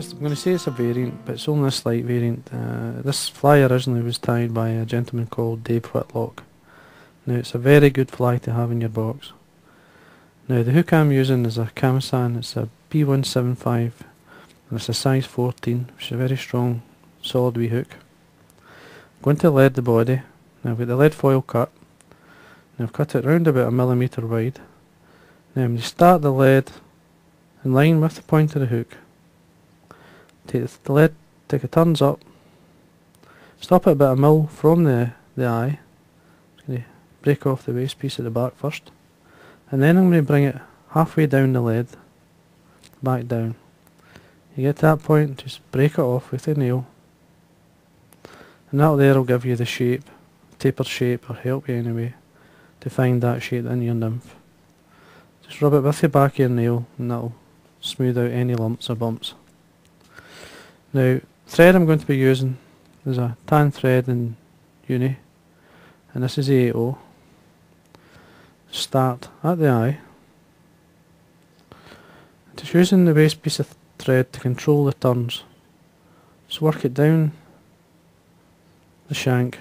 this, I'm going to say it's a variant, but it's only a slight variant. Uh, this fly originally was tied by a gentleman called Dave Whitlock. Now it's a very good fly to have in your box. Now the hook I'm using is a Kamasan, it's a B175 and it's a size 14 which is a very strong solid wee hook. I'm going to lead the body. Now I've got the lead foil cut. Now I've cut it round about a millimetre wide. Now when you start the lead in line with the point of the hook, take the lead, take it turns up, stop it about a mil from the, the eye, going to break off the waste piece at the back first, and then I'm going to bring it halfway down the lead, back down. You get to that point, just break it off with the nail, and that there will give you the shape, tapered shape, or help you anyway, to find that shape in your nymph. Just rub it with the back of your nail, and that'll smooth out any lumps or bumps. Now, thread I'm going to be using is a tan thread in uni, and this is A8O. Start at the eye. Just using the waste piece of thread to control the turns. So work it down the shank.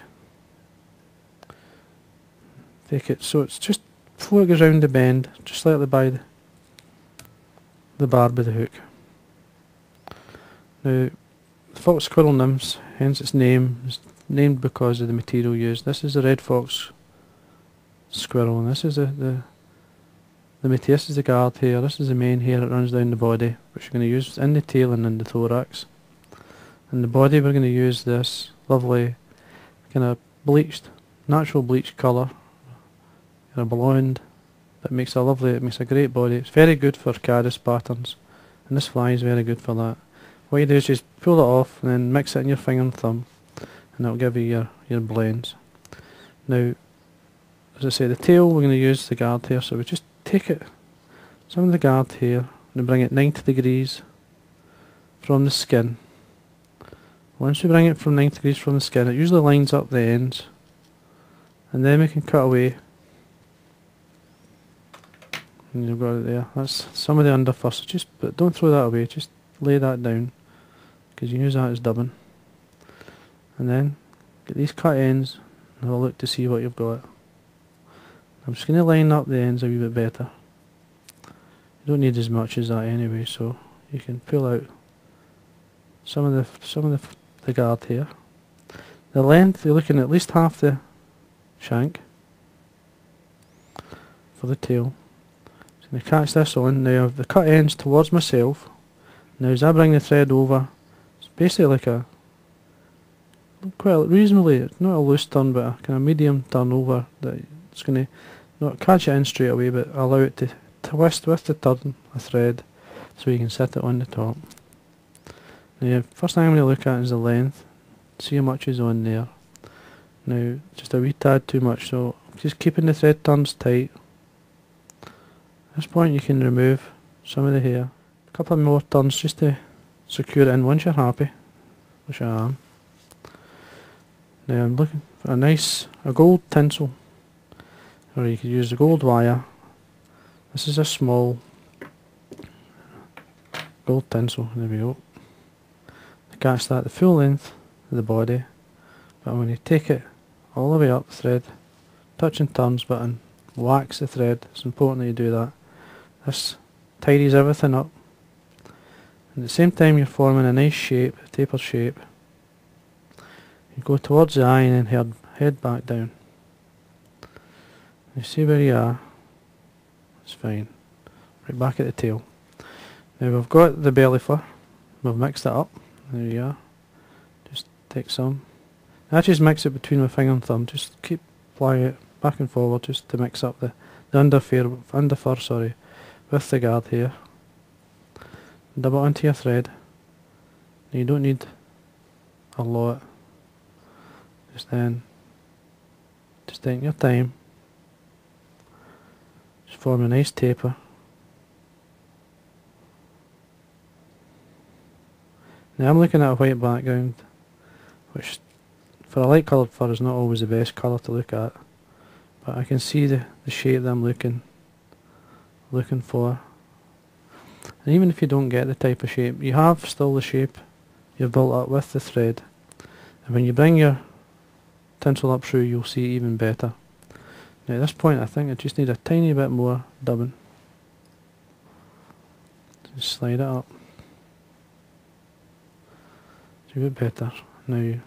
Take it so it's just before it goes round the bend, just slightly by the, the barb of the hook. Now, the fox squirrel nymphs, hence its name, is named because of the material used. This is the red fox squirrel, and this is the, the the this is the guard hair, this is the main hair that runs down the body, which we're going to use in the tail and in the thorax. In the body we're going to use this lovely kind of bleached, natural bleached colour, kind of blonde, that makes a lovely, it makes a great body. It's very good for caddis patterns, and this fly is very good for that. What you do is just pull it off and then mix it in your finger and thumb, and that'll give you your, your blends. Now, as I say, the tail we're going to use the guard hair, so we just take it, some of the guard hair, and bring it 90 degrees from the skin. Once we bring it from 90 degrees from the skin, it usually lines up the ends, and then we can cut away. And you've got it there. That's some of the under first. Just, but don't throw that away. Just lay that down, because you use that as dubbing. And then get these cut ends, and have a look to see what you've got. I'm just going to line up the ends a wee bit better. You don't need as much as that anyway, so you can pull out some of the some of the, the guard hair. The length, you're looking at least half the shank for the tail. So I'm going to catch this on. Now the cut ends towards myself. Now as I bring the thread over, basically like a quite reasonably, not a loose turn but a kind of medium turn over that it's going to not catch it in straight away, but allow it to twist with the turn, a thread, so you can set it on the top. Now, first thing I'm going to look at is the length. See how much is on there. Now, just a wee tad too much, so just keeping the thread turns tight. At this point you can remove some of the hair. A couple of more turns just to secure it in once you're happy, which I am. Now I'm looking for a nice, a gold tinsel or you could use the gold wire. This is a small gold tinsel, there we go. To catch that the full length of the body, but when you take it all the way up the thread, touch and turns button, wax the thread, it's important that you do that. This tidies everything up. At the same time you're forming a nice shape, a shape. You go towards the eye and then head, head back down. You see where you are. It's fine. Right back at the tail. Now we've got the belly fur. We've mixed it up. There you are. Just take some. I just mix it between my finger and thumb. Just keep flying it back and forward just to mix up the, the under, fur, under fur sorry, with the guard hair. Double into your thread. You don't need a lot. Just then, just take your time Just form a nice taper. Now I'm looking at a white background, which for a light coloured fur is not always the best colour to look at, but I can see the, the shape that I'm looking looking for. And even if you don't get the type of shape, you have still the shape you've built up with the thread. And when you bring your tinsel up through, you'll see even better. Now at this point, I think I just need a tiny bit more dubbing. Just slide it up. It's a bit better. Now,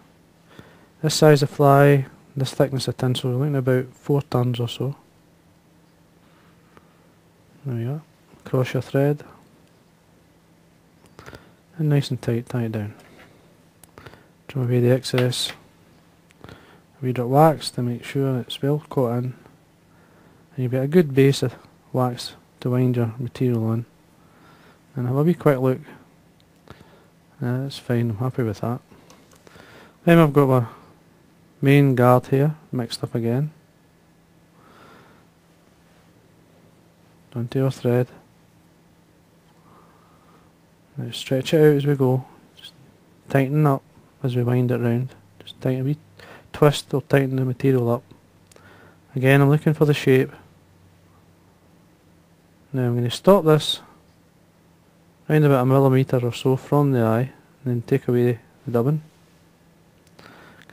this size of fly, this thickness of tinsel, we're looking about 4 tons or so. There we are. Cross your thread. And nice and tight, tie it down. Trim away the excess. A wee drop wax to make sure it's well caught in. And you've got a good base of wax to wind your material on. And have a wee quick look. Uh, that's fine, I'm happy with that. Then I've got my main guard hair, mixed up again. Onto your thread. Stretch it out as we go. Just tighten up as we wind it round. Just tighten a wee twist or tighten the material up. Again I'm looking for the shape. Now I'm going to stop this around about a millimetre or so from the eye and then take away the dubbing.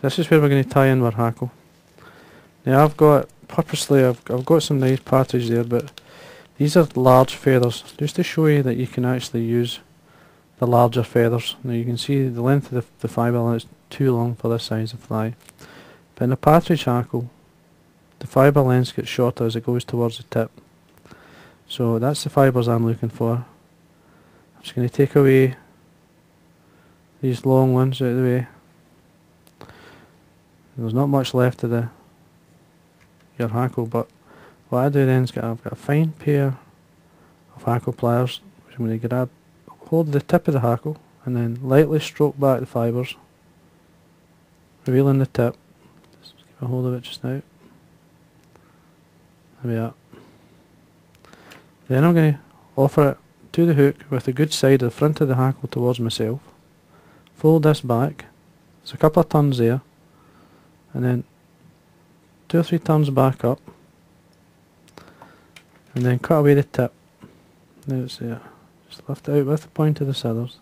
This is where we're going to tie in our hackle. Now I've got, purposely I've, I've got some nice patterns there but these are large feathers just to show you that you can actually use the larger feathers. Now you can see the length of the, the fibre is too long for this size of fly. But in a partridge hackle the fibre length gets shorter as it goes towards the tip. So that's the fibres I'm looking for. I'm just going to take away these long ones out of the way. There's not much left of the your hackle but what I do then is get, I've got a fine pair of hackle pliers which I'm going to grab, hold the tip of the hackle and then lightly stroke back the fibres revealing the tip. Just keep a hold of it just now. There we are. Then I'm going to offer it to the hook with the good side of the front of the hackle towards myself. Fold this back. There's a couple of turns there. And then two or three turns back up. And then cut away the tip. It's there. Just lift out with the point of the scissors.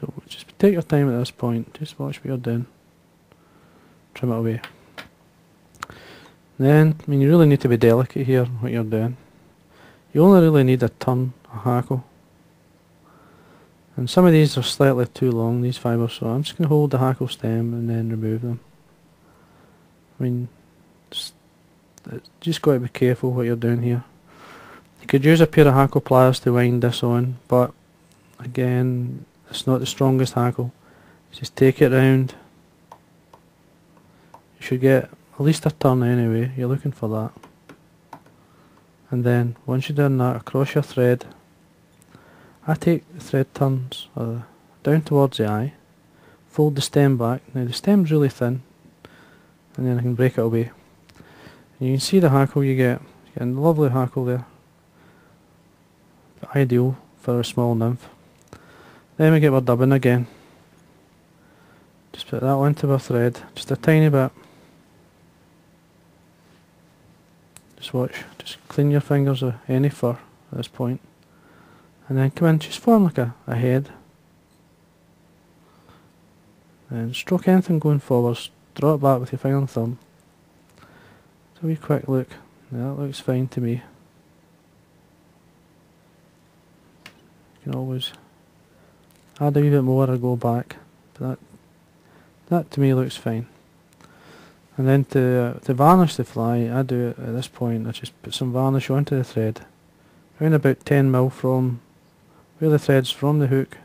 So just take your time at this point. Just watch what you're doing. Trim it away. Then, I mean, you really need to be delicate here, what you're doing. You only really need a turn, a hackle. And some of these are slightly too long, these fibres, so I'm just going to hold the hackle stem and then remove them. I mean, just, just got to be careful what you're doing here. You could use a pair of hackle pliers to wind this on, but again, it's not the strongest hackle. Just take it round. You should get at least a turn anyway, you're looking for that. And then once you've done that across your thread, I take the thread turns uh, down towards the eye, fold the stem back, now the stem's really thin, and then I can break it away. And you can see the hackle you get, you get a lovely hackle there, ideal for a small nymph. Then we get our dubbing again. Just put that onto our thread, just a tiny bit. Just watch, just clean your fingers of any fur at this point. And then come in, just form like a, a head. And stroke anything going forwards, draw it back with your finger and thumb. So a wee quick look. Yeah, that looks fine to me. Can always add a wee bit more or go back. But that, that to me looks fine. And then to, uh, to varnish the fly, I do it at this point, I just put some varnish onto the thread. Around about 10 mil from where the thread's from the hook.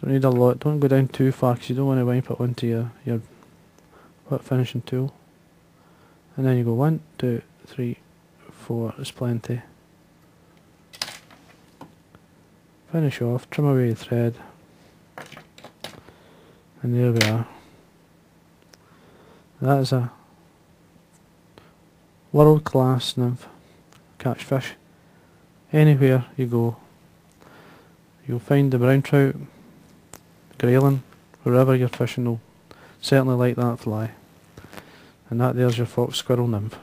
Don't need a lot, don't go down too far because you don't want to wipe it onto your, your wet finishing tool. And then you go one, two, three, four, it's plenty. Finish off, trim away the thread. And there we are. That is a world class nymph. Catch fish. Anywhere you go. You'll find the brown trout, grayling, wherever you're fishing will certainly like that fly. And that there's your fox squirrel nymph.